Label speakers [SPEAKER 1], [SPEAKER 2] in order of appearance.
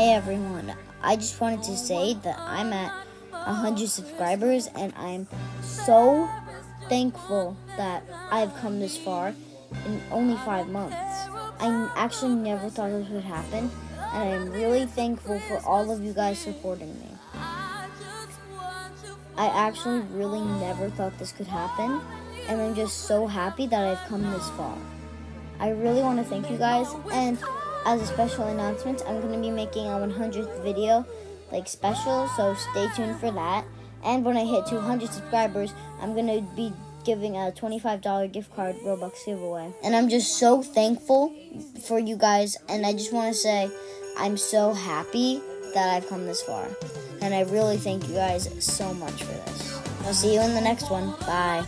[SPEAKER 1] Hey everyone, I just wanted to say that I'm at 100 subscribers and I'm so thankful that I've come this far in only five months. I actually never thought this would happen and I'm really thankful for all of you guys supporting me. I actually really never thought this could happen and I'm just so happy that I've come this far. I really want to thank you guys and as a special announcement, I'm going to be making a 100th video, like special, so stay tuned for that. And when I hit 200 subscribers, I'm going to be giving a $25 gift card Robux giveaway. And I'm just so thankful for you guys, and I just want to say I'm so happy that I've come this far. And I really thank you guys so much for this. I'll see you in the next one. Bye.